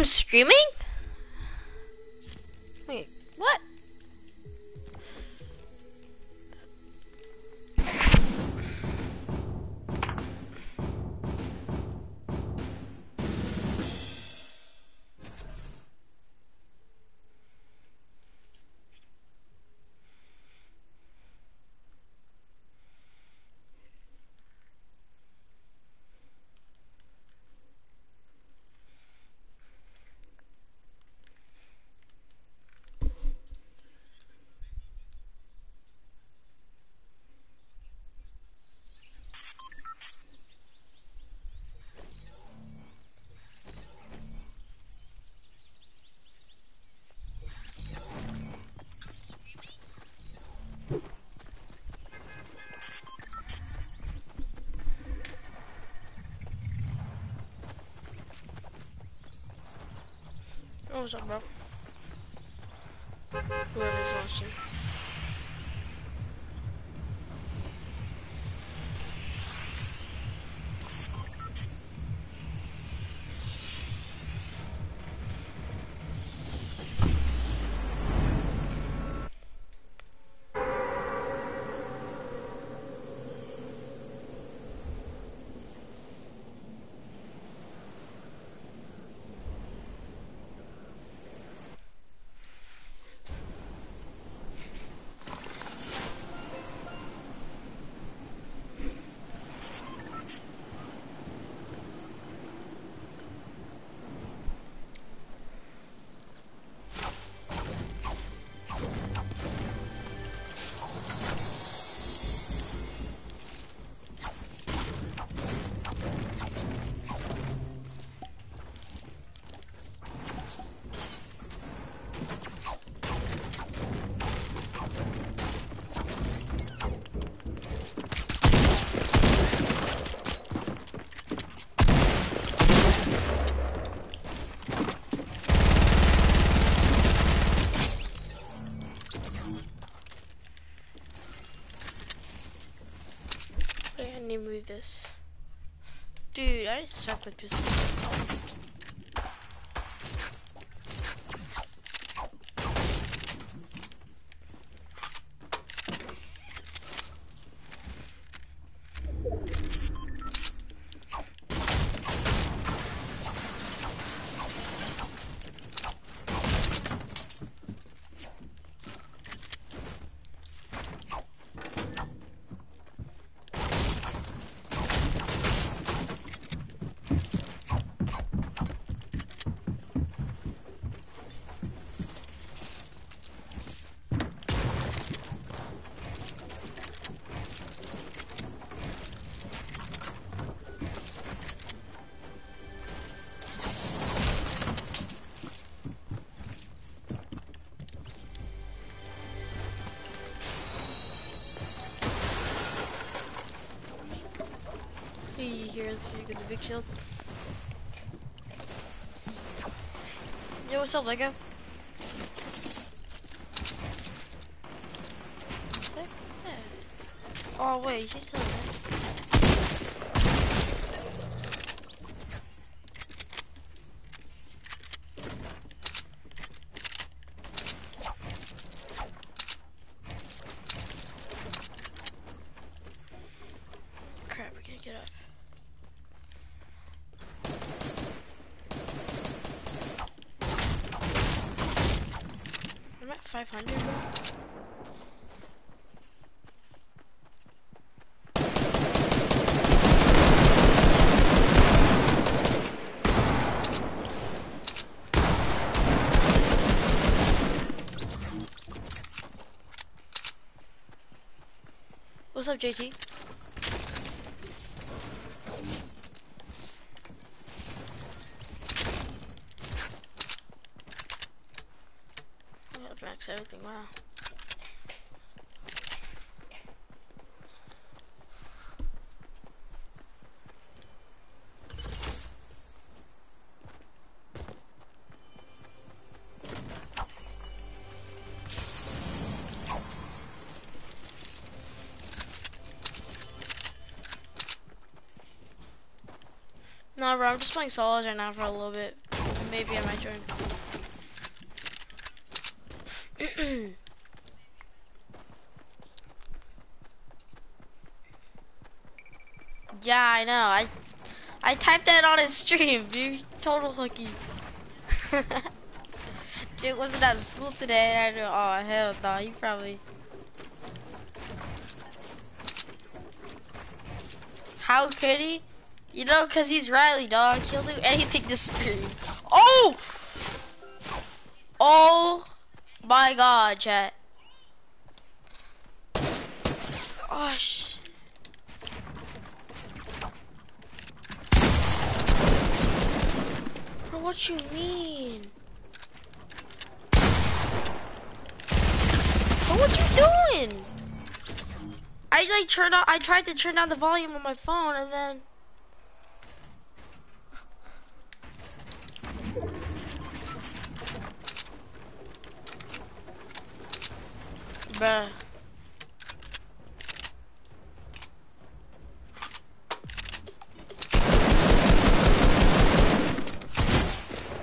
I'm screaming? Oh, what's up, bro? This. Dude, I suck with pistols. He hears if you get the big shield. Yo, what's up, Lego? Oh wait, he's still there. Crap, I can't get up. I'm at 500, bro. What's up, JT? I have max everything, wow. No, bro, I'm just playing solos right now for a little bit. maybe I might join. yeah, I know. I I typed that on his stream, dude. Total hooky. dude wasn't at school today. I know. Oh hell no, he probably. How could he? You know, cause he's Riley, dog. He'll do anything to stream. Oh! Oh my god, chat. Oh, sh Bro, what you mean? Bro, what you doing? I like turned on, I tried to turn down the volume on my phone and then Bruh.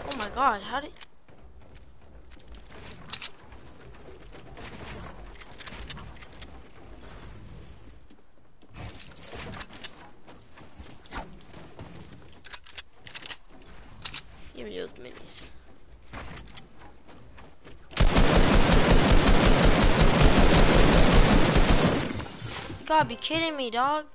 Oh my god, how did... Give me those minis. Be kidding me, dog.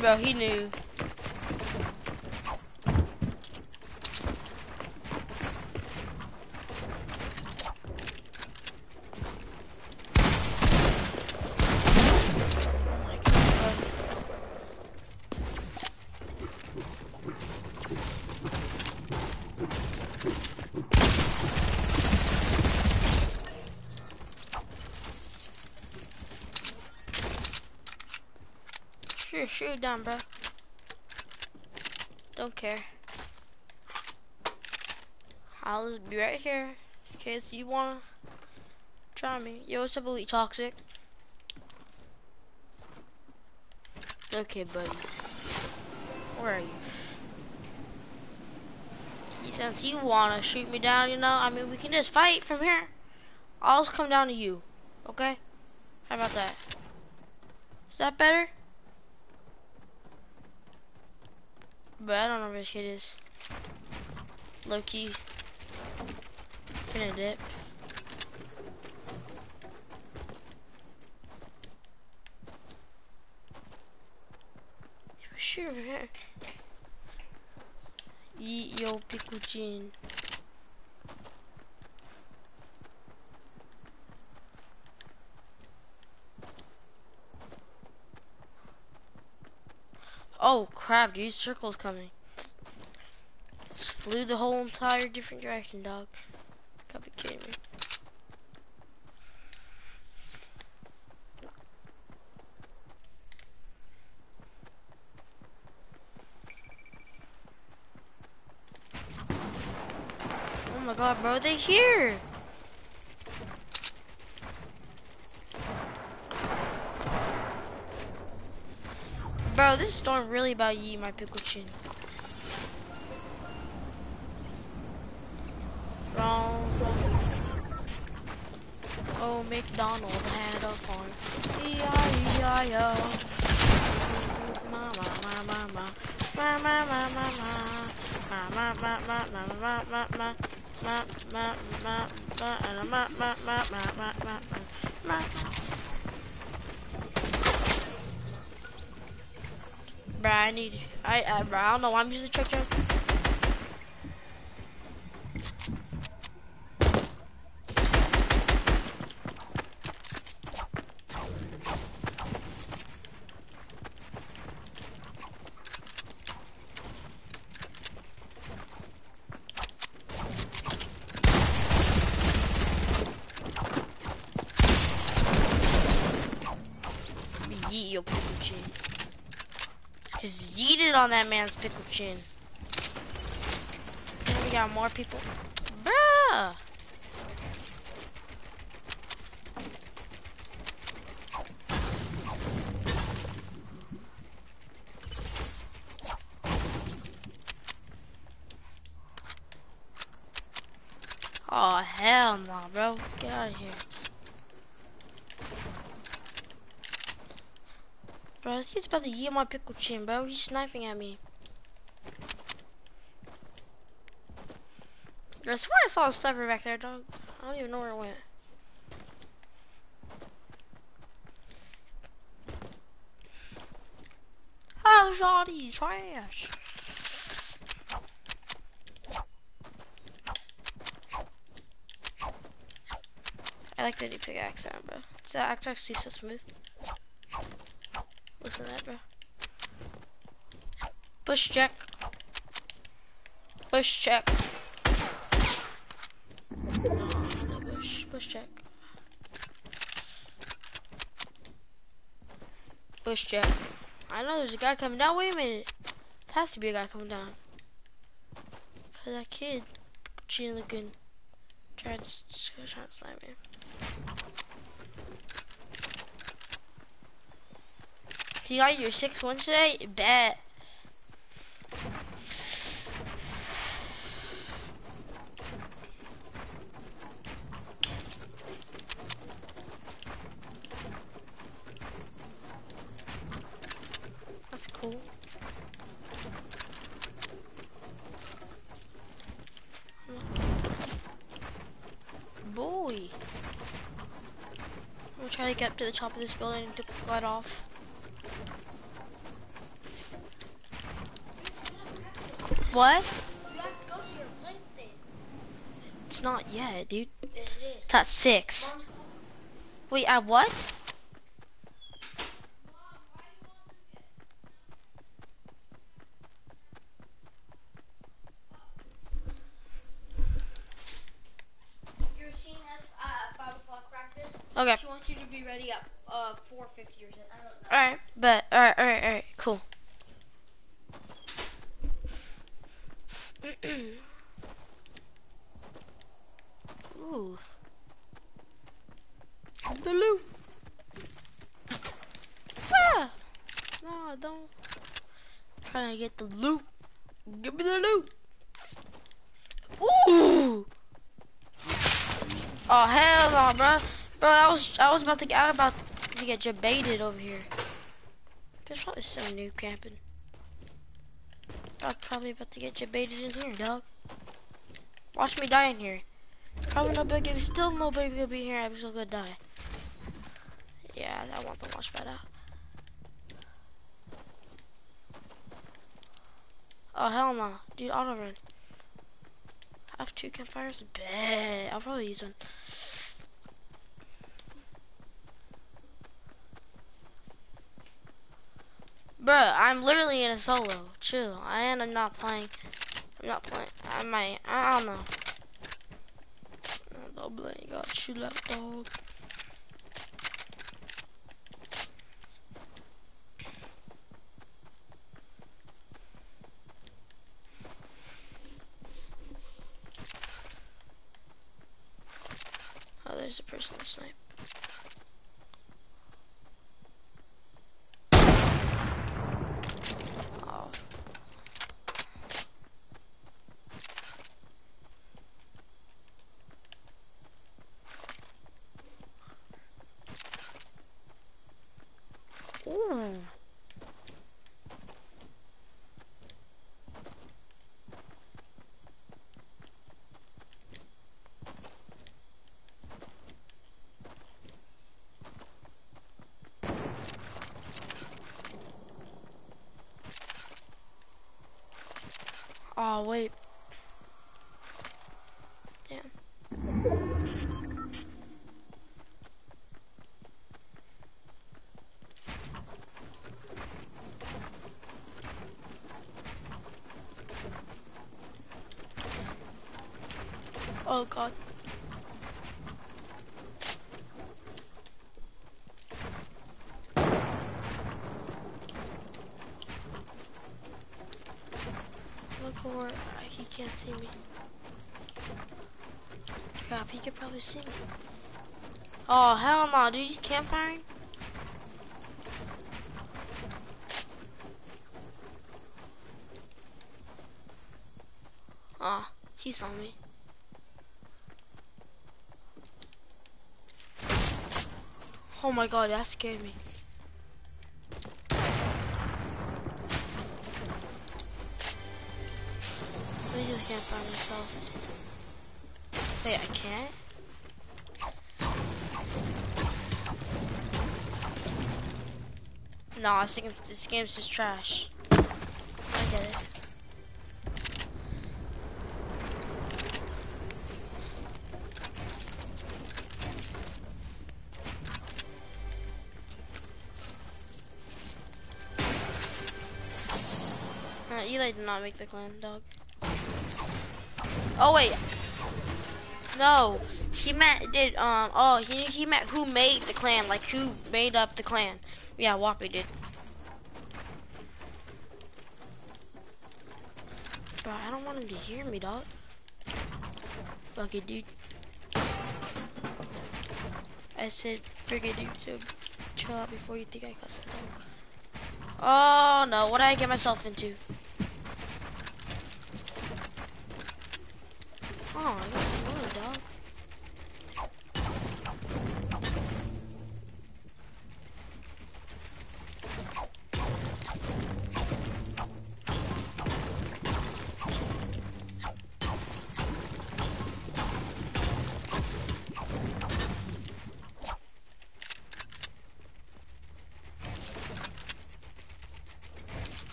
Bro, he knew. shoot down, bro. Don't care. I'll just be right here in case you wanna try me. Yo, what's up, Elite Toxic? Okay, buddy. Where are you? Since you wanna shoot me down, you know, I mean, we can just fight from here. I'll just come down to you, okay? How about that? Is that better? But I don't know where this kid is. Low key. Finna dip. Sure. Yo, Pikuchin. Oh crap, dude, circle's coming. It's flew the whole entire different direction, dog. Gotta be kidding me. Oh my god, bro, they're here! Bro, this storm really about you, my pickle chin. Wrong. Oh, McDonald had a farm. E-I-E-I-O. Ma ma ma ma ma. Ma ma ma ma ma. Ma ma ma ma ma ma ma ma. Ma ma ma ma and a ma ma ma ma ma ma ma. I need, I, I, I don't know why I'm using truck truck. Yeet your pickle chin. Just yeet it on that man's pickle chin. And we got more people. Bruh! Oh hell no, bro. Get out of here. To eat my pickle chin, bro. He's sniping at me. I swear I saw a sniper back there, dog. I don't even know where it went. Oh, Johnny, trash. I like the new pickaxe sound, bro. It's actually so smooth. Listen to that, bro. Bush check. Bush check. No, bush. Bush check. Bush check. I know there's a guy coming down. Wait a minute. There has to be a guy coming down. Cause that kid, Gene Lagoon, tried to, tried to snipe me. You got your six one today? Bet. That's cool. Boy. I'm gonna try to get up to the top of this building to glide off. What? It's not yet, dude. It's at six. Wait, at what? Your scene has uh, five o'clock practice. Okay. She wants you to be ready at uh four fifty or something. I don't know. Alright, but alright, alright, alright, cool. Ooh. The loot. Ah! No, don't. trying to get the loot. Give me the loot. Ooh! Oh hell no, bro. Bro, I was I was about to get jebaited over here. There's probably some new camping. I'm probably about to get jebaited in here, dog. Watch me die in here. Probably nobody gonna still nobody gonna be here. I'm still gonna die. Yeah, I want the pad out. Oh hell no, dude, auto run. I have two campfires. Bet I'll probably use one. Bruh, I'm literally in a solo. Chill. I am not playing. I'm not playing. I might. I don't know. Double you got chill out, dog. Oh, there's a person to snipe. Oh. Ooh. Oh, wait. Damn. Oh, God. see me. Crap, he could probably see me. Oh, hell no, dude, he's campfiring? Ah, oh, he saw me. Oh my god, that scared me. Can't find myself. Wait, I can't? No, I think this game's just trash. I get it. Uh, Eli did not make the clan, dog. Oh wait. No. He meant did um oh he he meant who made the clan, like who made up the clan. Yeah, Whoppy did. Bro, I don't want him to hear me, dog. Fuck it, dude. I said, friggin' dude, so chill out before you think I cuss. Oh no, what did I get myself into? Oh, I got some money, dog.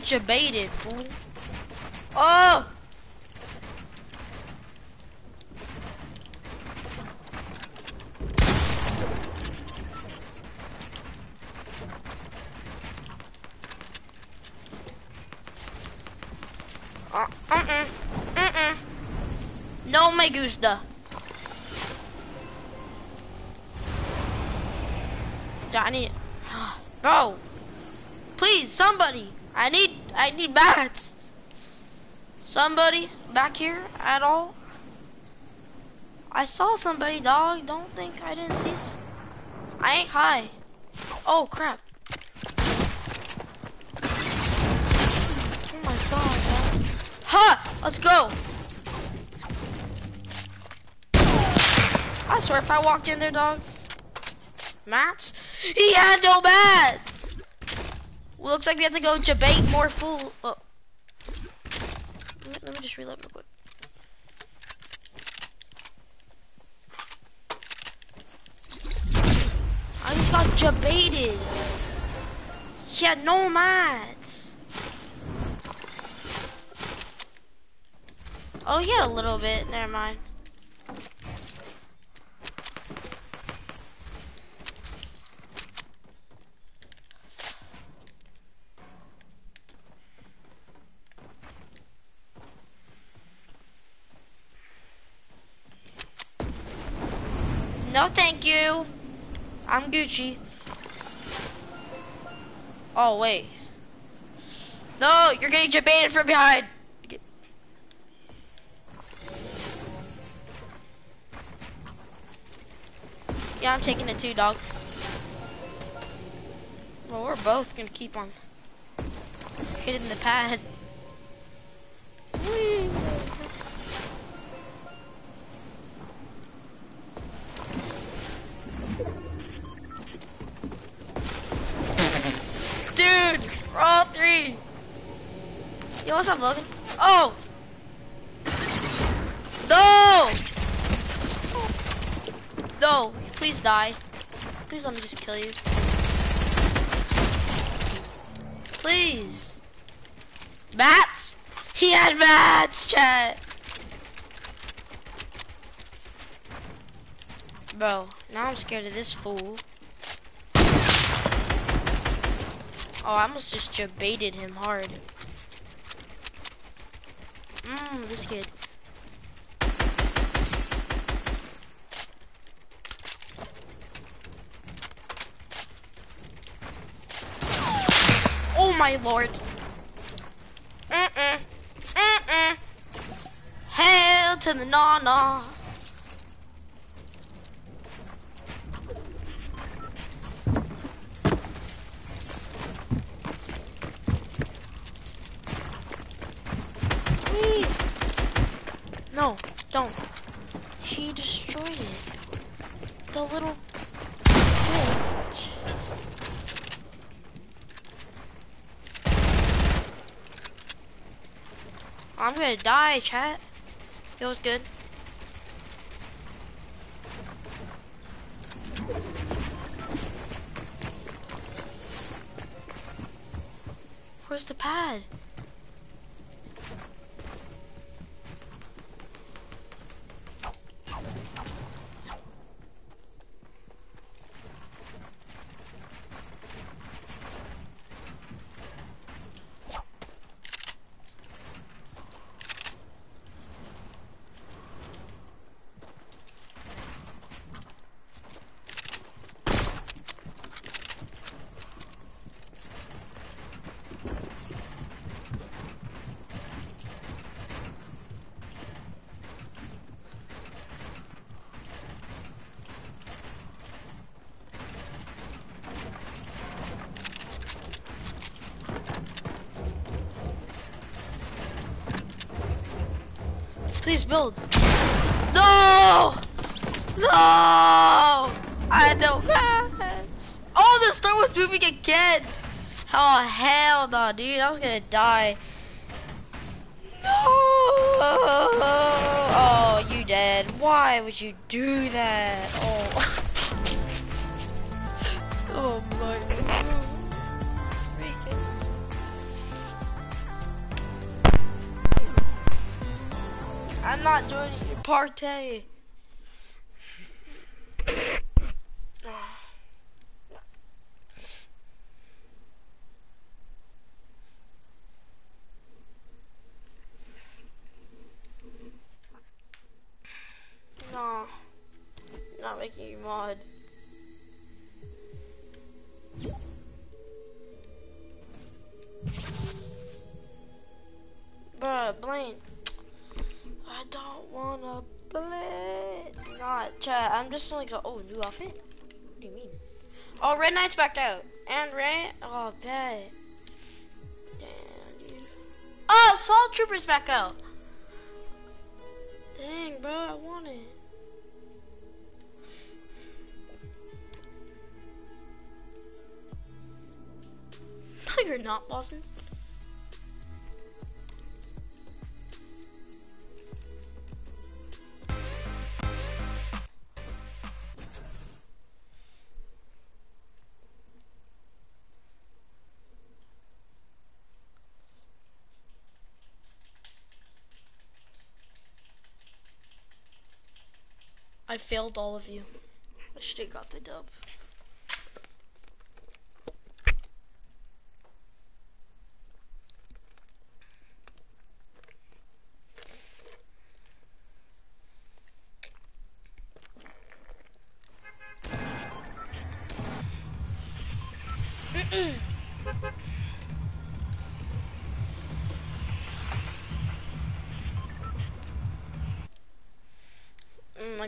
Get you baited, fool. Oh! Uh, uh-uh, uh-uh. No me gusta. Johnny, bro, please, somebody. I need, I need bats. Somebody back here at all? I saw somebody, dog. Don't think I didn't see. I ain't high. Oh crap. Oh my god, dog. Ha! Let's go. I swear, if I walked in there, dog. Mats? He had no mats. Well, looks like we have to go jebait more fool. Oh. Let me, just reload real quick. I just got jebaited. Had no mats. Oh, he had a little bit. Never mind. No, thank you. I'm Gucci. Oh, wait. No, you're getting jebaited from behind. Yeah, I'm taking it too, dog. Well, we're both gonna keep on hitting the pad. Whee! What's up, Logan? Oh! No! No, please die. Please let me just kill you. Please. Bats? He had bats, chat. Bro, now I'm scared of this fool. Oh, I almost just jebaited him hard. Mmm, this kid. Oh my lord. Mm-mm. Mm-mm. Hail to the na-na. please. No, don't. She destroyed it. The little bitch. I'm gonna die, chat. It was good. Where's the pad? Please build. No! No! I know mats. Oh, the star was moving again. Oh, hell no, dude. I was gonna die. No! Oh, you dead. Why would you do that? Party. No, not making you mod. Oh. What do you mean? Oh, Red Knight's back out. And Ray. Oh, bet. Damn, dude. Oh, Salt Trooper's back out. Dang, bro, I want it. No, you're not, Boston. I failed all of you. I should have got the dub.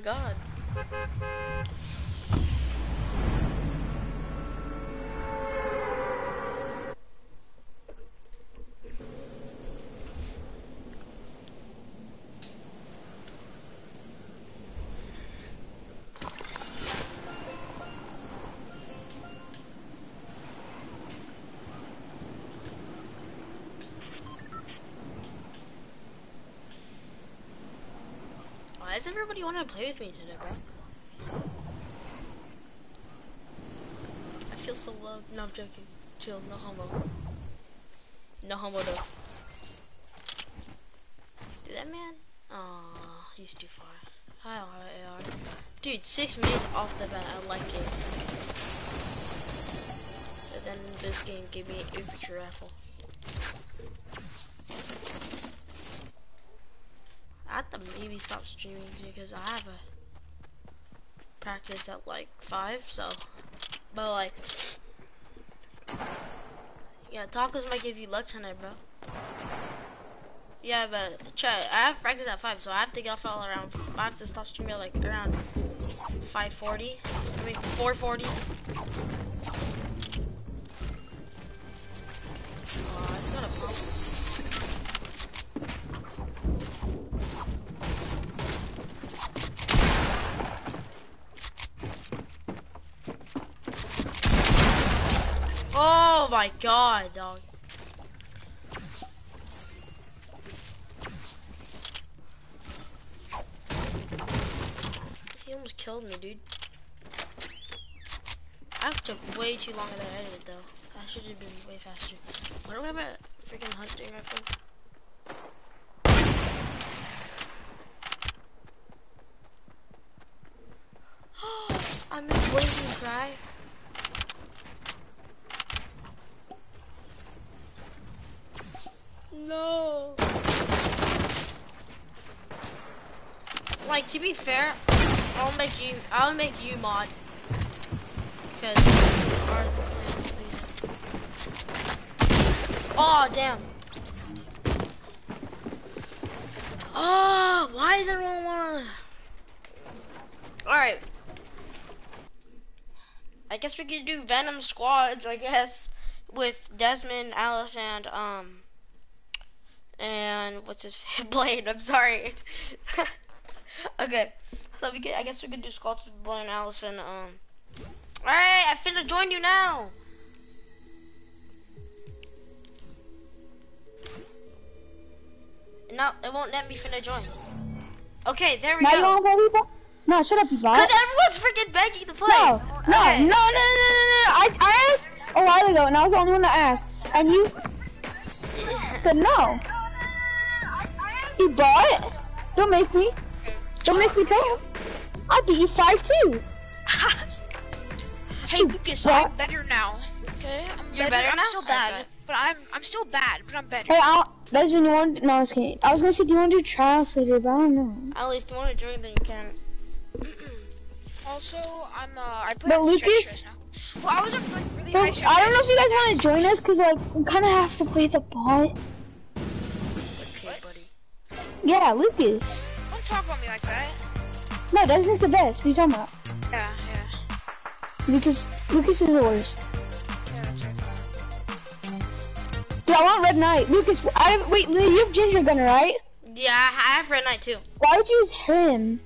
God. Why does everybody want to play with me today, bro? I feel so loved. No, I'm joking. Chill, no homo. No homo though. Dude, that man? Aw, he's too far. Hi, AR. Dude, six minutes off the bat, I like it. So then this game gave me an infantry rifle. I have to maybe stop streaming because I have a practice at like five, so but like yeah, tacos might give you luck tonight, bro. Yeah, but chat, I have practice at five, so I have to get off all around. I have to stop streaming like around 5:40. I mean 4:40. My god, dog. He almost killed me, dude. I took way too long to edit though. I should have been way faster. Why do I have a freaking hunting rifle? I'm in Blazing Drive. No. Like to be fair, I'll make you. I'll make you mod. Be- Oh damn. Oh, why does everyone wanna? All right. I guess we could do Venom squads. I guess with Desmond, Alice, and um, and what's his Blade? I'm sorry. okay, so we could. I guess we could do with Blade and and um. All right, I finna join you now. No, it won't let me finna join. Okay, there we Now go. want to play? No, shut up, you bot. Cause everyone's freaking begging to play. No, no, Okay. no, no, no, no, no. I, I asked a while ago, and I was the only one that asked, and you said no. You bought? Don't make me. Don't make me go. I'll beat you five two. Hey Lucas, What? I'm better now. Okay, I'm You're better I'm still bad, Okay. but I'm I'm still bad, but I'm better. Hey, I'll, Desmond, you want? No, I was kidding. I was gonna say, do you want to do trials later, but I don't know. Ali, if you want to join, then you can. Also, I'm uh I play But on stretch Lucas- right now. Well, I was up like really So, high I don't know if you guys want to join us, cause like we kind of have to play the bot. Yeah, Lucas. Don't talk about me like that. No, Desmond's the best. What are you talking about? Yeah, yeah, Lucas, Lucas is the worst. yeah. That's right. Dude, I want Red Knight. Lucas, I wait. Lou, You have Ginger Gunner, right? Yeah, I have Red Knight too. Why would you use him?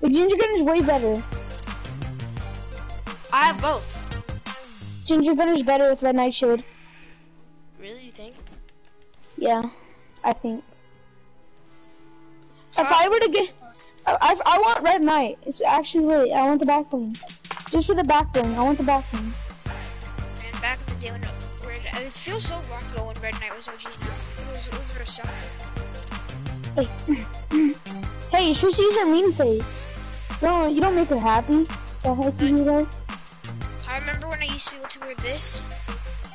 The Ginger Gunner is way better. I have both. Ginger Gunner is better with Red Knight Shield. Really, you think? Yeah, I think. If I were to get, I, I, I want Red Knight. It's actually really, I want the back bling. Just for the back bling, I want the back bling. Man, back in the day when Red, it feels so long ago when Red Knight was OG. It was over a summer. Hey, hey, you should use her mean face. No, you don't make her happy. The heck you do that? I remember when I used to be able to wear this,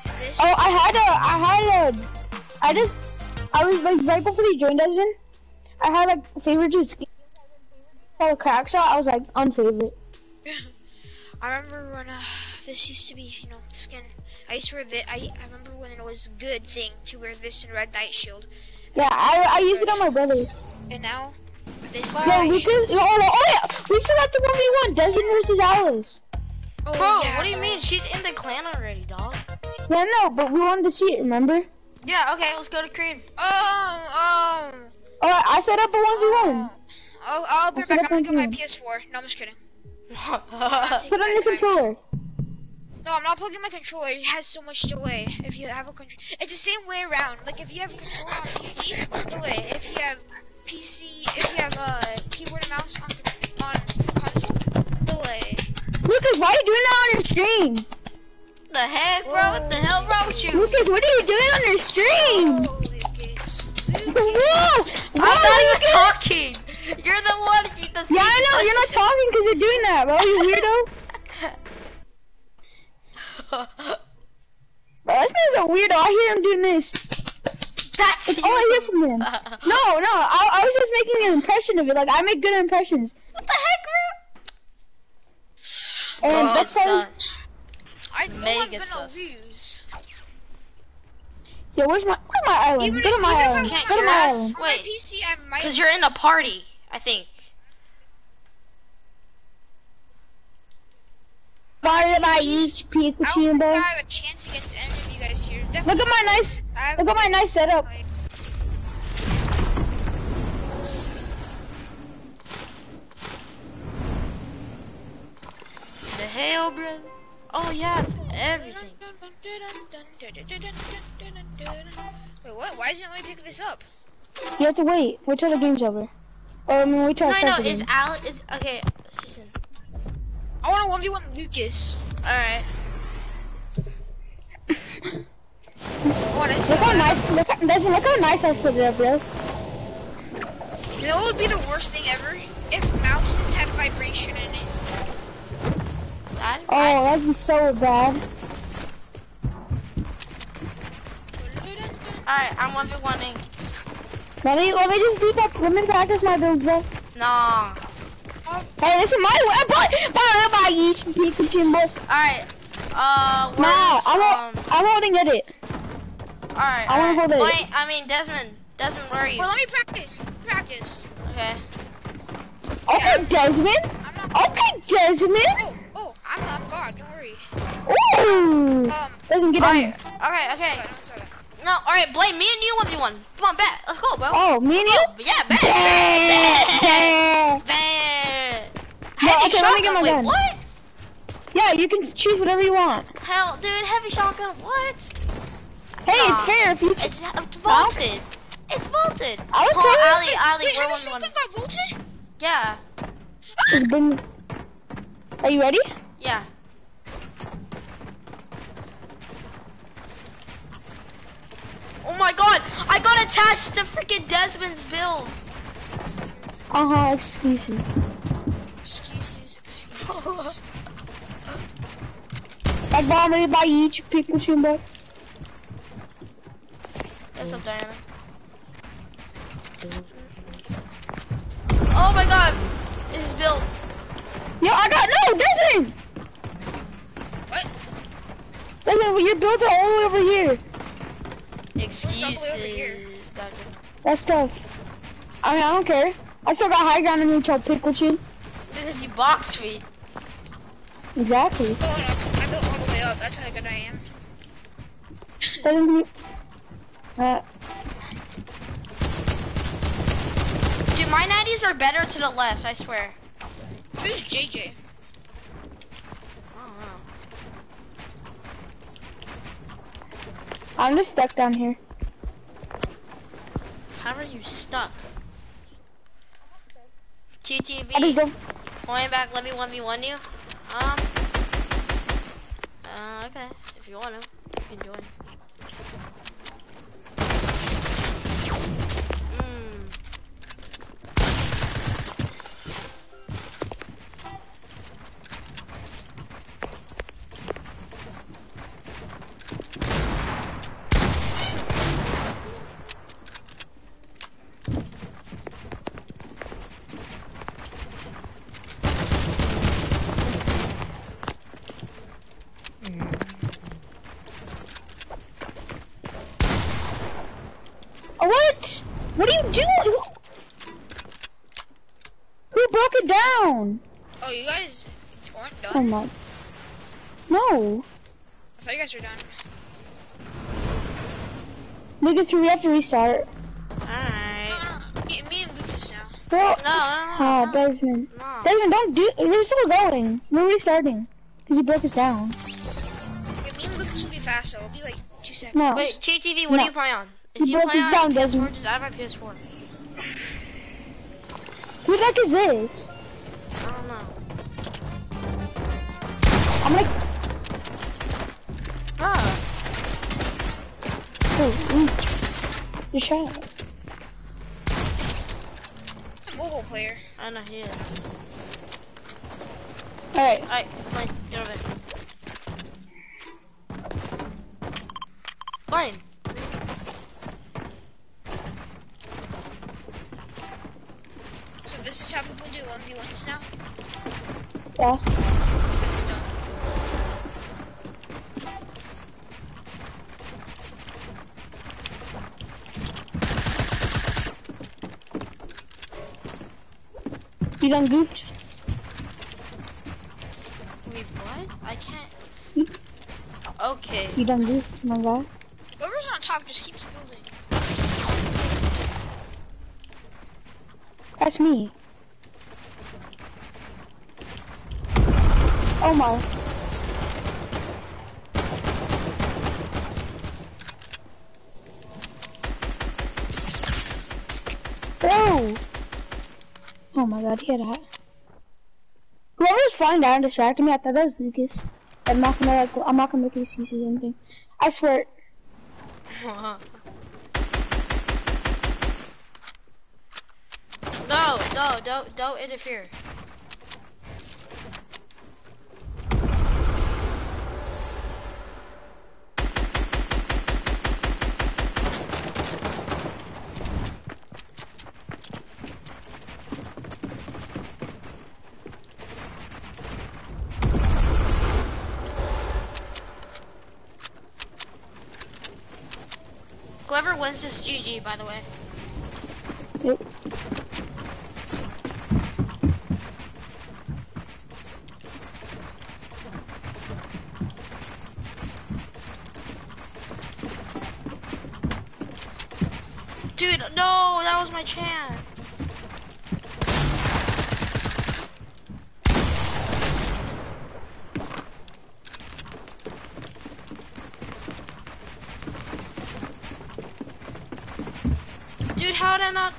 and this. Oh, I had a, I had a, I just, I was like right before you joined Desmond. I had like a favorite dude skin. Called a crack shot. I was like unfavorite. I remember when uh, this used to be, you know, skin. I used to wear this. I, I remember when it was a good thing to wear this in Red Knight Shield, Yeah, I, I used it on my brother. and now this. No, Red Knight Lucas. Shield- Oh, oh, oh yeah, we forgot the one v one. Desmond versus Alice. Oh, Bro, yeah, what do you mean? She's in the clan already, dog. Yeah, no, but we wanted to see it. Remember? Yeah, okay, let's go to Creed. Oh, oh. All right, I set up a one v one. I'll, I'll be I'll back. up I'm gonna one get my. PS4. No, I'm just kidding. Put on the Time. controller. No, I'm not plugging my controller. It has so much delay. If you have a controller, it's the same way around. Like if you have a controller on PC, delay. If you have PC, if you have a keyboard and mouse on on console, delay. Lucas, why are you doing that on your stream? the heck, bro? What the hell wrong with you? Lucas, what are you doing on your stream? Oh, Lucas. Whoa! Lucas. Whoa, I'm not even Lucas! talking. You're the one. You the Yeah, I know. You're not talking because you're doing that, bro. You weirdo. Bro, this man's a weirdo. I hear him doing this. That's That's you. all I hear from him. No, no. I, I was just making an impression of it. Like I make good impressions, What the heck, bro? and Bro, that's it how. I know I'm Mega gonna sus. lose. Yeah, where's my where's my island? Even Go to my even if I island. can't Go to my island. Wait. PC, I might. Because you're in a party, I think. Bye bye, each I don't think. I have a chance against any of you guys here. Look at my nice. I have Look at my nice setup. like- The hell, bro? Oh, yeah, everything. Wait, what? Why isn't it let me pick this up? You have to wait. Wait till the game's over. Or I mean, wait till I No, start no, the it's game. Al. It's okay. Season. I want a one v one Lucas. All right. What is Look how nice. Look, how- Desmond, look how nice I set it up, bro. You know what would be the worst thing ever? If mouses had vibration in it. That, Oh, that's so bad. All right, I'm one v one-ing. Let me let me just do that. Let me practice my builds, bro. Nah. Hey, this is my way. But but by each Pikachu, boy. All right. Uh, where's, Nah, I'm um, hol- I'm holding it. all right. I wanna all right. hold it. Wait, I mean Desmond. Desmond, where are you? Well, let me practice. Practice. Okay. Okay, Desmond. Okay, Desmond. Oh, oh, I'm I'm God. Don't worry. Ooh. Um, Desmond, get All on right. here. Okay. sorry, Okay. I'm sorry. No. All right. Blame me and you one v one. Come on, bet. Let's go, bro. Oh, me and you. Oh, yeah, bet. Bet, bet. Bet. No, Heavy okay, let me get shotgun. my Wait, gun. what? Yeah, you can choose whatever you want. Hell, dude, heavy shotgun. What? Hey, Nah. it's fair if you. It's it's vaulted. It's vaulted. Okay. Hold on, Ali, Ali, Wait, we're have one you v one. something got volted? Yeah. It's been. Are you ready? Yeah. My god, I got attached to freaking Desmond's build. Uh huh. Excuses. Excuses, excuses. Like bomb ready by each Pikachu, bro. What's up, Diana? Oh my god, his build. Yo, I got no Desmond. What? Desmond, your builds are all the way over here. Excuses. over here? Gotcha. That's tough. I mean, I don't care. I still got high ground on you, Chow Pikachu. Because you box me. Exactly. Oh, no, I built all the way up. That's how good I am. Doesn't he? Uh, Dude, my 90s are better to the left, I swear. Who's JJ? I don't know. I'm just stuck down here. How are you stuck? TTV. I just don't. Point back, let me 1v1 you. Um. Uh, okay. If you want to, you can join. Mm. Oh, what? What are you doing? Who, who broke it down? Oh, you guys weren't Oh done? my. No. I thought you guys were done. Lucas, we have to restart. Alright. No, no, me, me and Lucas now. Bro. No, no, no. Ah, no, Desmond. no. Desmond, don't do. We're still going. We're restarting. Because he broke us down. Okay, me and Lucas will be faster. It'll be like two seconds. No. Wait, TTV, what No. do you play on? If You you broke play it down, PS4, Desmond. just add my PS4. Who the heck is this? Your shot. A mobile player. I know he is. Alright. Alright, play. Get over there. Fine. So this is how people do 1v1s now? Yeah. That's dumb. You done goofed? Wait, what? I can't. Hmm? Okay. You done goofed, my guy? Whoever's on top just keeps building. That's me. Oh my. God, he. Whoever's flying down distracting me, I thought that was Lucas. I'm not gonna like, I'm not gonna make excuses or anything. I swear. no, no, don't don't interfere. Whoever wins this GG, by the way. Yep. Dude, no, that was my chance. Dude, how did I not?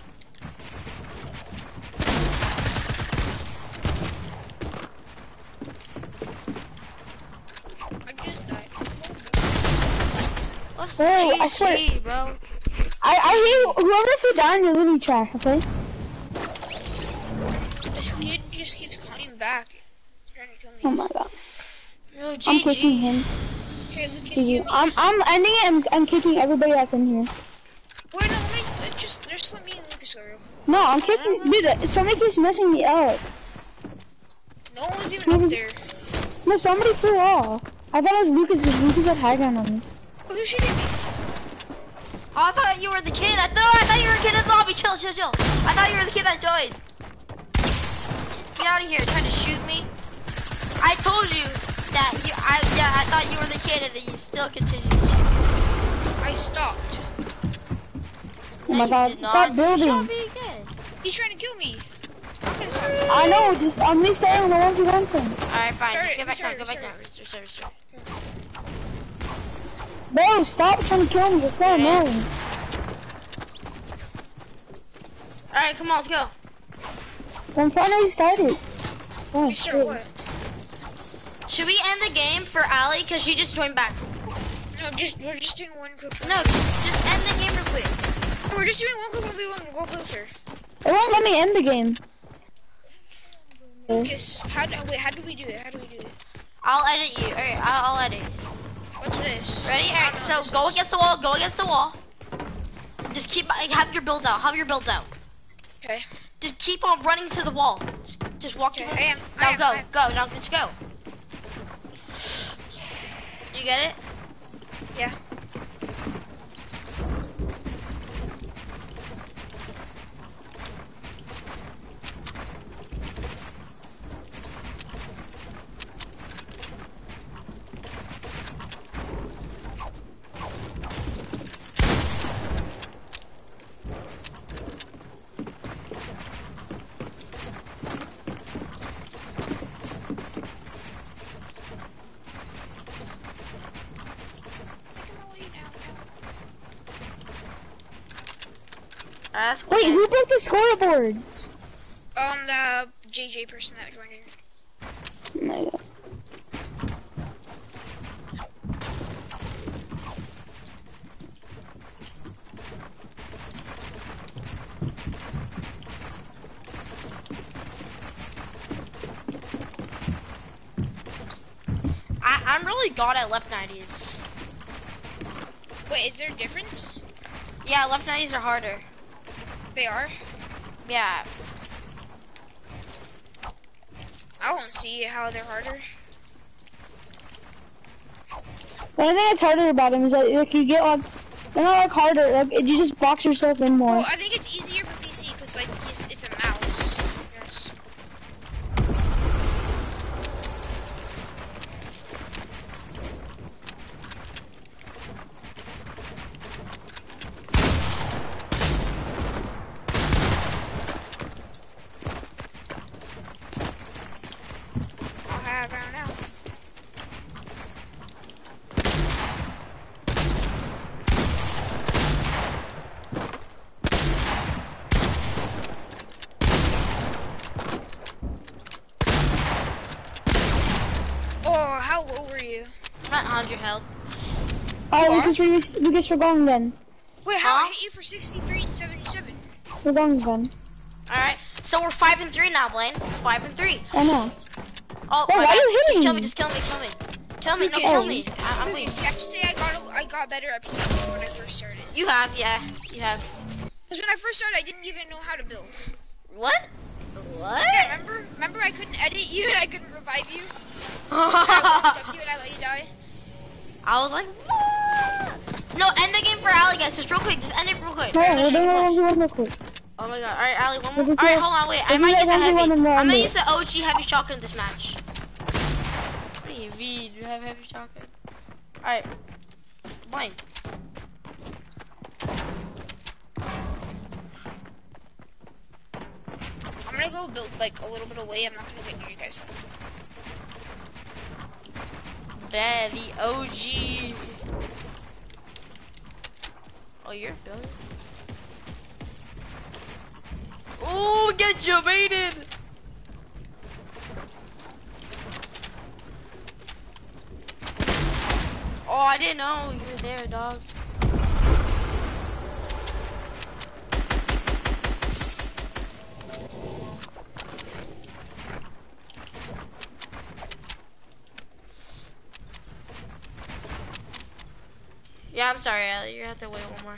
I just died. What's Bro, I GG, swear- bro? I, I hate whoever flew down, you're literally trash, okay? This kid just keeps coming back. Trying to kill me. Oh my god. Yo, I'm kicking him. Okay, Lucas, you GG. I'm, I'm ending it, I'm, I'm kicking everybody that's in here. Wait, no, wait, just, just let me and Lucas quick. No, I'm kicking, dude, somebody keeps messing me up. No one was even up there. No, somebody flew off. I thought it was Lucas, because Lucas had high ground on me. Oh, who's shooting me? Oh, I thought you were the kid. I thought I thought you were a kid in the lobby. Chill, chill, chill. I thought you were the kid that joined. Get out of here, trying to shoot me. I told you that you. I yeah. I thought you were the kid, and then you still continued. I stopped. Oh No, my god, stop building. shot me again. He's trying to kill me. I'm gonna stop. I know, just, I'm restarting the one you want from. All right, fine. Start Just it, get back restart down. it, Go back restart down. Restore, restore, restore. Bro, stop trying to kill me, you're so Yeah. annoying. All right, come on, let's go. I'm trying to restart it. Oh, Restart shit. what? Should we end the game for Ali? Cause she just joined back. No, just we're just doing one quick. No, just, just end the game real quick. we're just doing one quick one v one. We'll go closer. It won't let me end the game. Lucas, how do wait? How do we do it? How do we do it? I'll edit you. All right, I'll, I'll edit. What's this? Ready? All I right. don't know So go against the wall. Go against the wall. Just keep have your builds out. Have your builds out. Okay. Just keep on running to the wall. Just, walk Okay, I am. I Now am, go, I am. go. Now just go. You get it? Yeah. The scoreboards? Um, the JJ person that joined in. My. I, I'm really god at left 90s. Wait, is there a difference? Yeah, left 90s are harder. They are. Yeah. I don't see how they're harder. The only thing that's harder about them is that like you get like they're not like harder, like you just box yourself in more. Well, I think it's easier for PC because like it's, it's a mouse. Yes. I'll have round out. at 100 health. Oh, What? Lucas, we, Lucas, we're going then. Wait, how Huh? I hit you for 63 and 77? We're going then. Alright, so we're 5 and 3 now, Blaine. 5 and 3. I know. Oh, Wait, why bad. are you Just hitting kill me? me, just kill me, kill me. Kill me, no, kill me. I- I'm weak. Lucas, you have to say I got a, I got better at PC when I first started. You have, yeah, you have. Because when I first started, I didn't even know how to build. What? What? Yeah, remember? Remember I couldn't edit you and I couldn't revive you? I walked up to you and I let you die? I was like, what? No, end the game for Ali, guys. Just real quick. Just end it real quick. No, Just we're doing one one real quick. Oh my god. All right, Ali, one more. All right, hold on, wait. I we'll might do use a that heavy. 1v1 I round might it. use the OG heavy shotgun in this match. What do you mean? You have heavy shotgun? Alright. Fine. I'm gonna go build like a little bit away. I'm not gonna get near you guys. Bad, the OG. Oh, you're building? Oh, get you baited! Oh, I didn't know you were there, dog. Yeah, I'm sorry, Ellie. You have to wait one more.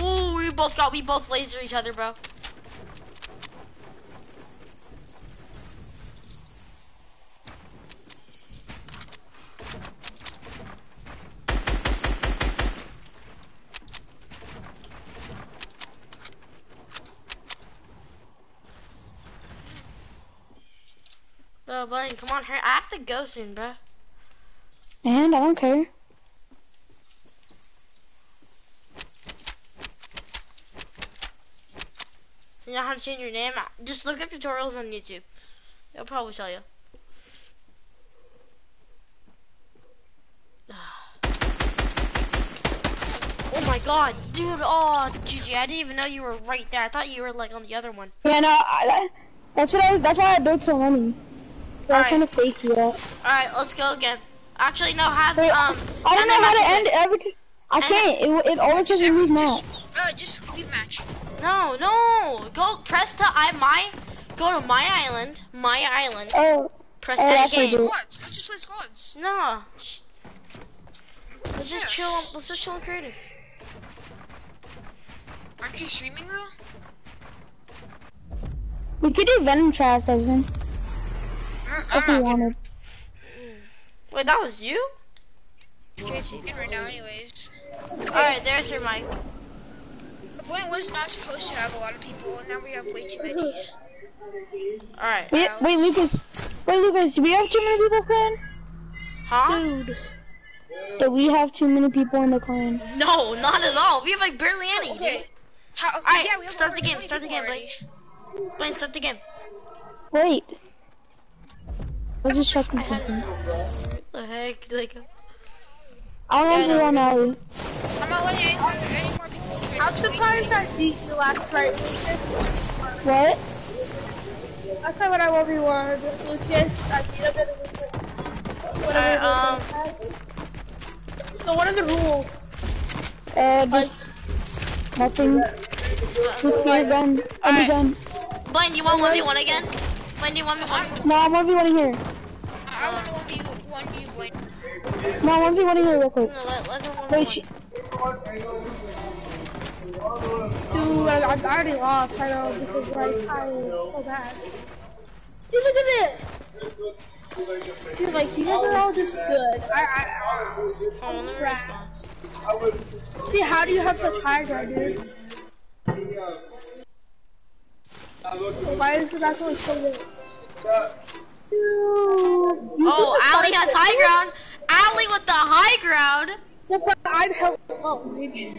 Ooh, we both got, we both laser each other, bro. Bro, Blaine, come on, hurry. I have to go soon, bro. And I don't care. You know how to change your name? Just look up tutorials on YouTube. They'll probably tell you. Oh my god, dude, oh, GG, I didn't even know you were right there. I thought you were like on the other one. Yeah, no, I, that's what I was, that's why I built so many. So I was Alright. trying to fake you out. Alright, let's go again. Actually, no, have, Wait, um, I don't know how to end every. I can't. It, it always says leave match. Just, uh, just leave match. No, no, go press to I, my, go to my island, my island, Oh, press Oh, end that's what I game. Squads. Let's just play squads. No. Let's just Yeah. chill. Let's just chill and creative. Aren't you streaming though? we could do Venom Trash, Desmond, mm, I'm, if we I'm wanted. Mm. Wait, that was you? in right now, anyways. All right, there's your mic. The point was not supposed to have a lot of people, and now we have way too many. All right. Wait, wait, Lucas. Wait, Lucas. Do we have too many people clan? Huh? Dude. Do we have too many people in the clan? No, not at all. We have like barely any. Okay. Dude. How? Alright, yeah, start the game, start the game, already. Blaine, start the game. Wait. Let's just checking something. What the heck? Like, I Yeah, I want to know. run alley. I'm not letting any, any more people join. I'm It's way too surprised. I beat you last night, Lucas. What? Last time when I 1v1 Lucas, I beat him in Lucas. Alright, um, So what are the rules? Uh, just nothing. Just be a gun. I'll be Alright. gun. Blaine, do you want one v one again? Blaine, do you want me one? No, I'm 1v1 here. I want to one v one v one. No, I'm 1v1 here real quick. No, let, let them one Wait, v sh- Dude, I, I already lost. I know because like I so bad. Dude, look at this. Dude, like you guys are all just good. I, I, Hold on, let me respond. see how do you have such high ground, dude? Why is it actually so good? Dude, Oh, Ali has high ground. Ali with the high ground. I'm held low, bitch.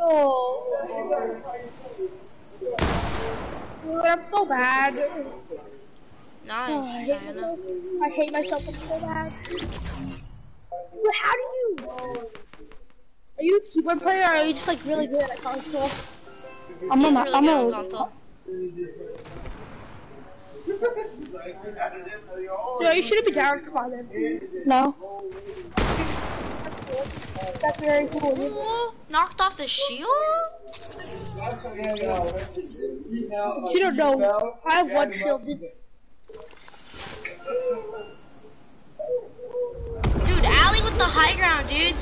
Oh. Dude, I'm so bad. Oh, I, Nice, hate Diana. myself. I hate myself I'm so bad. Dude, how do you... Are you a keyboard player or are you just like really good at console? I'm He's a, really I'm good on console. No, you shouldn't be down. Come on, then. No. That's very cool. Ooh, knocked off the shield? You don't know. I have one shield. Dude, Allie with the high ground, dude.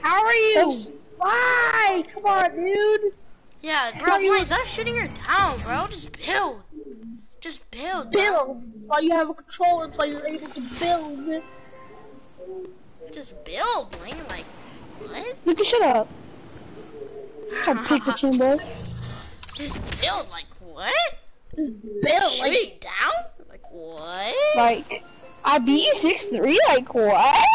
How are you? Oops. Why? Come on, dude. Yeah, bro, why is that shooting her down, bro? Just build. Just build, bro. Build. While you have a control until you're able to build. Just build, Bling. Like, what? Luca, shut up. Stop Pikachu, bro. Just build, like, what? Just Build. Like, Shooting down? Like, what? Like, I beat you 6-3, like, what?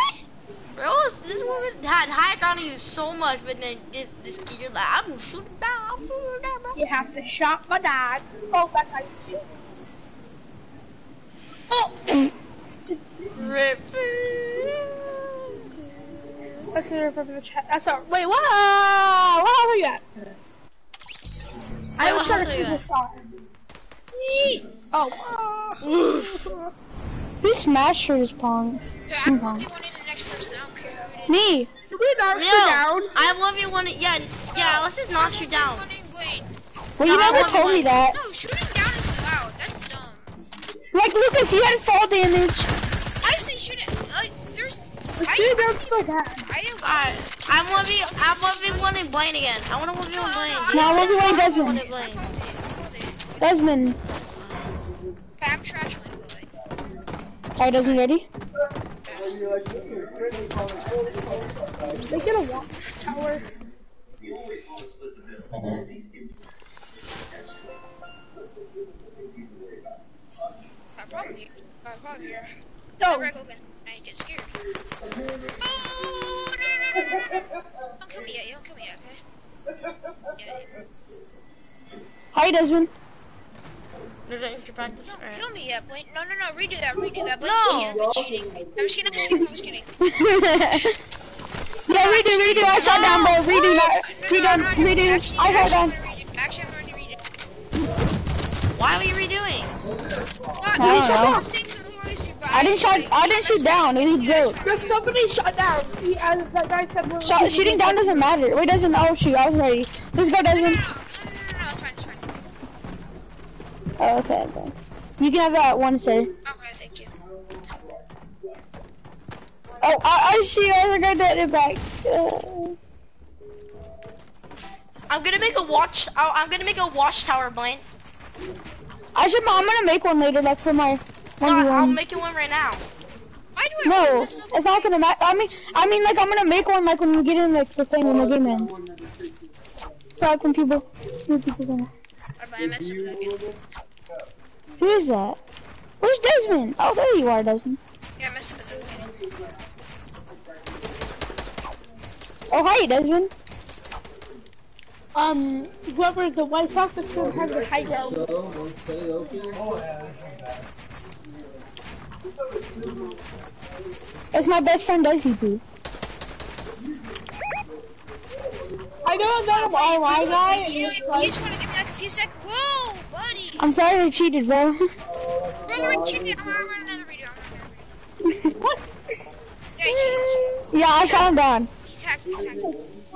Bro, this woman had high ground on you so much, but then this this kid, like, I'm gonna shoot him down, I'm shooting down, bro. you have to shot my dad. Oh, that's how you shoot. Oh! Rip. Let's see from the chat. That's all. Wait, what? Uh, Where are you at? I Wait, was trying to are you shoot a at? shot. Yeet. Oh. Who smashed her this pong? Dude, I'm gonna one in the next person. I don't care who it is. Me. Should we knock Yo, her down? I love you one. Yeah, yeah. Let's just knock you down. One. Well, you No, I never told me that. No, shooting down is allowed. That's dumb. Like, Lucas, you had fall damage. I say shoot it. Like, there's. Let's I, do it down so bad. I allow Alright, I'm one v. I'm one v one in Blaine again. I want to one v one Blaine. No, I want to one One Desmond. in Blaine. Desmond. I'm trash Blaine. Alright, Desmond, ready? They get a watch tower. I'm probably. I'm probably here. No. Whenever I go again, I get scared. Oh, no, no, no, no, no, no. Don't kill me yet. Don't kill me yet, okay? Yeah, Hi, Desmond. There's an entry practice. don't Alright. kill me yet, Blaine. No, no, no. Redo that. Redo that. Blaine's No. cheating. Blaine's cheating. I'm just kidding. I'm just kidding. I'm just kidding. yeah, redo, redo. I shot down, bro. Redo, not, redo, redo. I shot actually, down. I'm gonna redo. Actually, I'm already redo. Why are you redoing? Not, I don't know. I'm saying something really stupid. I didn't shot. I didn't shoot down. It was broke. There's somebody shot down. He, uh, that guy said we're Shot, shooting down doesn't matter. Wait, Desmond. Oh shoot, I was ready. Let's go, No, no, no, Desmond. no, no, no, no, it's fine, it's fine. Oh, okay, okay. You can have that one, sir. Okay, thank you. Oh, I, I see. I forgot to edit back. Uh, I'm gonna make a watch. oh, I'm gonna make a watchtower, Blaine. I should. I'm gonna make one later, like for my No, one v I'll one. make you one right now. Why do I always No, mess up? it's not gonna matter. I mean, I mean, like I'm gonna make one like when we get in like the thing when the game ends. So like when people, when people gonna. Alright, but I messed up with that again. Who is that? Where's Desmond? Oh, there you are, Desmond. Yeah, I messed up with. Oh, hi, Desmond. Um, whoever the White Sox is going has the high ground. That's my best friend, Dicey Poo. I know another RY guy. and You, it's you just want to give me like a few seconds. Whoa, buddy. I'm sorry I cheated, bro. Brother, cheated. I'm gonna run another video. I'm gonna run another what? Yeah, he cheated. yeah, I shot him down. He's hacked. He's hacked.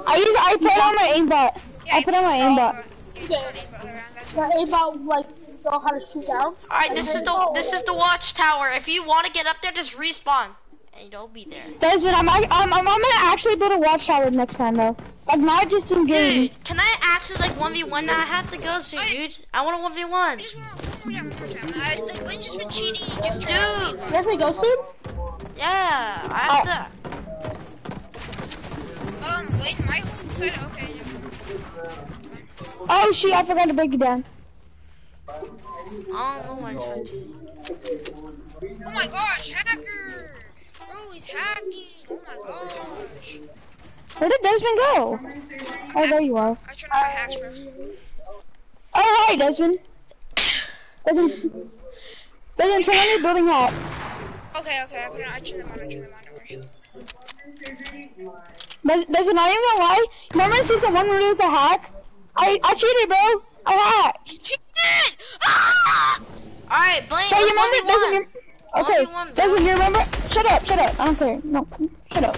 I use. I put on my aimbot. Yeah, I put on my oh, aimbot. Yeah, That about like know how to shoot down. Alright, this is the this is the watchtower. If you want to get up there, just respawn, and you'll be there. Desmond, I'm, I'm, I'm, I'm gonna actually build a watchtower next time though. Like not just in game. Dude, can I actually like one v one now? I have to go soon, dude. I want a one v one. Just one, one more time, one more time. I, like, Blaine just been cheating. He just turned off Dude. the Yes, we go to. Yeah, I have to. Um, Blaine, my side. Okay. Oh shoot, I forgot to break it down. I don't know why I'm trying. Oh my gosh, hacker! Bro, he's hacking. Oh my gosh. Where did Desmond go? Oh, there you are. I turned off my hacks, bro. Oh, hi, Desmond. Desmond, Desmond, turn on your building hacks. Okay, okay, I put it. I turned them on. I turned them on. Don't worry. Des- Desmond, I ain't gonna lie. Remember season one when it was a hack? I, I cheated, bro. Hacked. Cheated! Ah! Alright, Blaine, Hey, you remember? Doesn't 1v1. you? Okay, 1v1, bro. Desmond, you remember? Shut up, shut up. I don't care. No, shut up.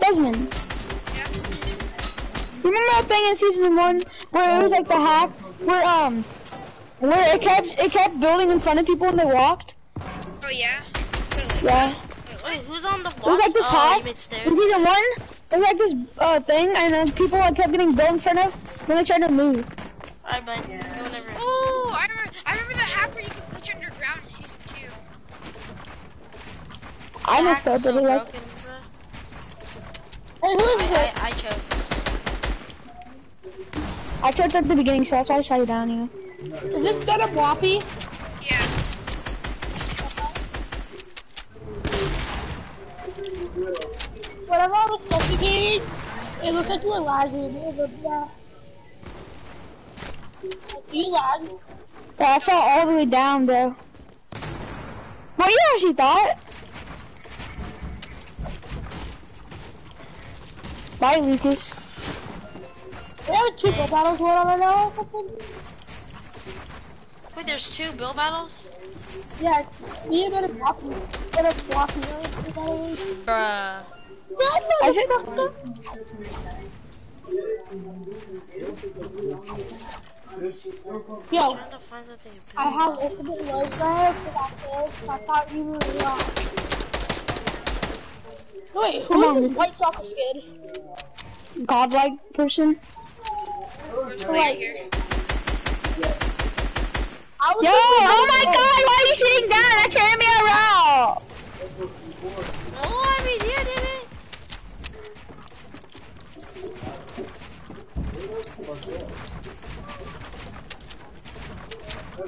Desmond, Yeah. remember that thing in season one where it was like the hack, where um, where it kept it kept building in front of people when they walked? Oh yeah. Wait, Yeah. wait, who's on the It was like this oh, hack in season one. It was like this uh thing, and then people like kept getting built in front of when they tried to move. Alright, Blaine, go whenever. Oh, I remember. I remember the hack where you could glitch underground in season two. I The messed hack up, was but so it like broken, bro. Hey, who is I, it? I, I choked. I choked at the beginning, so that's why I shot you down here. Is this better Whoppy? Yeah. Whatever I was suffocating, it looks like you were lagging. It was uh, you lag. Yeah, I fell all the way down, bro. What you actually thought? Bye, Lucas. We have two go battles going on right now. or something? Wait, there's two bill battles? Yeah, me and better Whoppy. Better Whoppy. right? Bruh. I should Yo, Trying to find. I have ultimate low guard for that kill. so I thought you were wrong. Wait, Come who on. is this white soccer skin? godlike person. There's a here. Yo, oh my god, why are you shooting down? That's your enemy around. Oh, I mean, yeah, did it?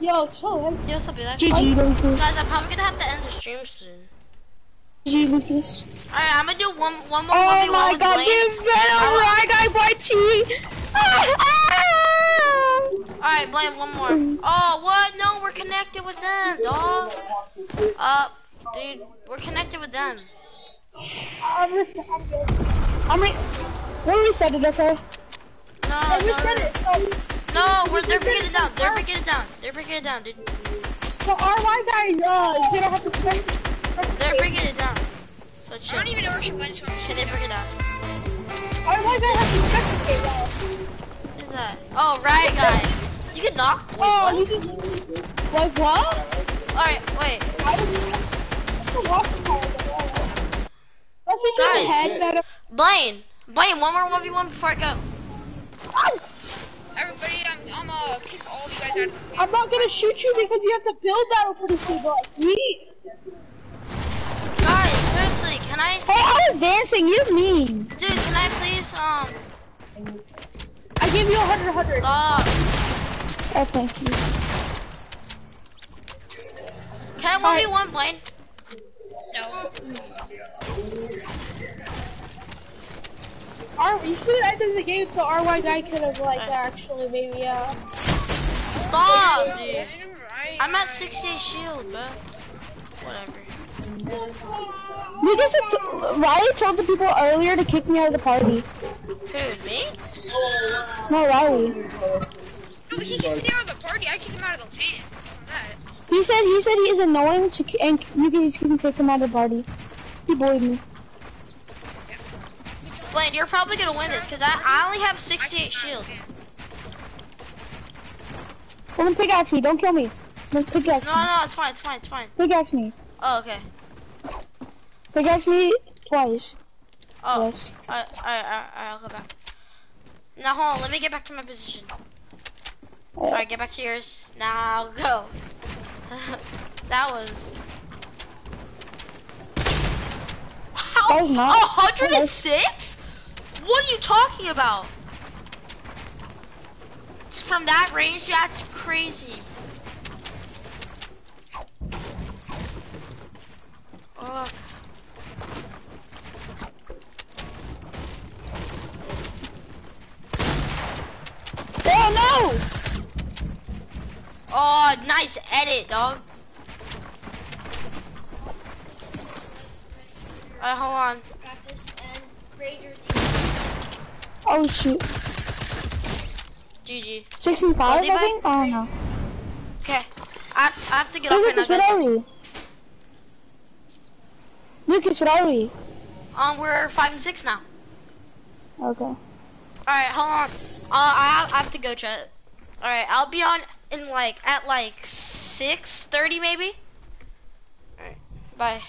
Yo, chill, man. Yo, what's up, you there? GG, Guys, I'm probably gonna have to end the stream soon. GG, Lucas. Alright, I'm gonna do one, one more Oh 1v1 my with god, Blaine. dude, Venom, right guy, white cheat! Ah, ah! Alright, Blaine, one more. Oh, what? No, we're connected with them, dog. Uh, dude, we're connected with them. I'm gonna end it. I'm re- we'll reset it, okay? No, no, reset no. it. So, No, we're, they're breaking it down. They're breaking it down. They're breaking it down, dude. so RY guys, uh, is gonna have to spend. They're breaking it down. So I don't even know where she went, so I'm just Okay, they gonna break it down. RY guys have to spectate that. What is that? Oh, right, guys. You can knock. Wait, Oh, what? you can. Like what? Alright, wait. I don't know. Guys. Blaine. Blaine, one more 1v1 before I go. Everybody, I'm, I'm uh, kick all you guys out of the clan. I'm not gonna shoot you because you have to build battle pretty the but like me. Guys, seriously, can I... Hey, I was dancing, you mean? Dude, can I please, um, I give you a hundred, hundred. stop? Oh, thank you. Can I 1v1 Blaine? No. R, you should have ended the game so RY guy could have like actually maybe uh. Stop, dude. Right. I'm at 68 shield, bro. Whatever. Lucas, Riley told the people earlier to kick me out of the party. Who, me? No, Riley. No, but he can stay out of the party. I kick him out of the clan. From that. He said he said he is annoying to and you guys can kick him out of the party. He bullied me. Blaine, you're probably gonna win this, because I, I only have 68 shield. Then pickaxe me. Don't kill me. Then pickaxe No, me. no, it's fine, it's fine, it's fine. Pickaxe me. Oh, okay. Pickaxe me twice. Oh, Yes. alright, alright, alright, I'll go back. Now, hold on, let me get back to my position. Alright, get back to yours. Now, go. that was... That was not- 106? What are you talking about? It's from that range, that's crazy. Ugh. Oh no! Oh, nice edit, dog. Alright, hold on. And Oh shoot. GG. 65, Oh, I think? I don't know. Okay. I, I have to get off Lucas, another. are we? Lucas, what are we? Um, we're five and six now. Okay. All right, hold on. Uh, I, I have to go, chat. All right, I'll be on in like at like six thirty maybe. All right, bye.